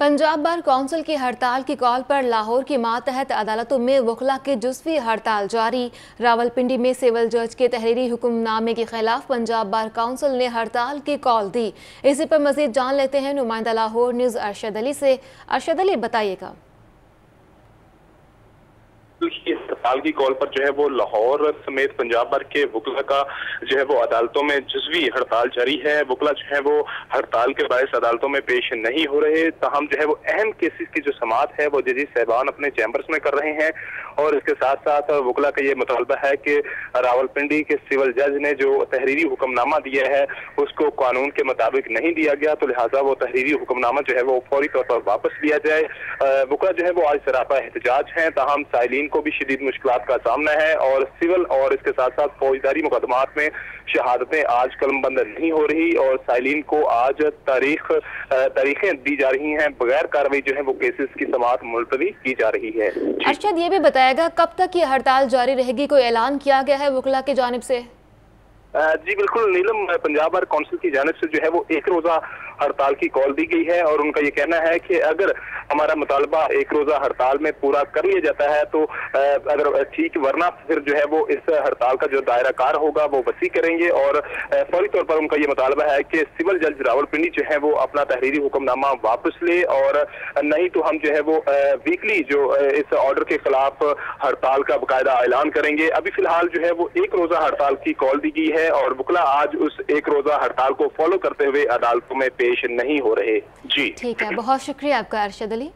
Punjab bar council کی ہڑتال کی کال پر لاہور کی ماتحت عدالتوں میں وکلا کے جزوی ہڑتال جاری۔ راول پنڈی میں سول جج کے تحریری حکم نامے کے خلاف پنجاب بار کونسل نے ہڑتال کی کال دی۔ اسی پر مزید جان لیتے ہیں نمائندہ لاہور نیوز ارشد علی سے۔ ارشد علی، بتائیے گا۔ ہڑتال کی کال پر جو ہے وہ لاہور سمیت پنجاب بھر کے وکلا کا جو ہے وہ عدالتوں میں جزوی ہڑتال جاری ہے۔ وکلا جو ہے وہ ہڑتال کے باعث عدالتوں میں پیش نہیں ہو رہے۔ تاہم جو ہے وہ اہم کیسز کی جو سماعت ہے وہ ججی صاحبان اپنے چیمبرز میں کر رہے ہیں۔ اور اس کے ساتھ ساتھ وکلا کا یہ مطالبہ ہے کہ راول پنڈی کے سول جج نے جو تحریری حکم نامہ دیا ہے، اس کو قانون کے مطابق نہیں دیا گیا۔ تو لہٰذا وہ تحریری حکم نامہ جو ہے وہ فوری طور پر واپس لیا جائے۔ وکلا جو ہے وہ آج سراپا احتجاج ہیں۔ تاہم سائلین کو بھی شدید مشکلات کا سامنا ہے اور سول اور اس کے ساتھ ساتھ فوجداری مقدمات میں شہادتیں آج قلم بند نہیں ہو رہی اور سائلین کو آج تاریخ تاریخیں دی جا رہی ہیں۔ بغیر کاروی جو ہے وہ کیسز کی سماعت ملتوی کی جا رہی ہے۔ جی۔ ارشد یہ بھی بتائے گا کب تک یہ ہڑتال جاری رہے گی؟ کوئی اعلان کیا گیا ہے وکلا کی جانب سے؟ جی بالکل نیلم پنجاب بار کانسل کی جانب سے جو ہے وہ ایک روزہ ہڑتال کی کال دی گئی ہے اور ان کا یہ کہنا ہے کہ اگر ہمارا مطالبہ ایک روزہ ہڑتال میں پورا کر لیا جاتا ہے تو اگر ٹھیک، ورنہ پھر جو ہے وہ اس ہڑتال کا جو دائرہ کار ہوگا وہ وسیع کریں گے اور فوری طور پر ان کا یہ مطالبہ ہے کہ سول جج راول پنڈی جو ہے وہ اپنا تحریری حکم نامہ واپس لے اور نہیں تو ہم جو ہے وہ ویکلی جو اس آرڈر کے خلاف ہڑتال کا باقاعدہ اعلان کریں گے۔ ابھی فی الحال جو ہے وہ ایک روزہ ہڑتال کی کال دی گئی ہے اور بکلا آج اس ایک روزہ ہڑتال کو فالو کرتے ہوئے عدالتوں میں پیش پیش نہیں ہو رہے۔ جی۔ ٹھیک ہے بہت شکریہ آپ کا ارشد علی۔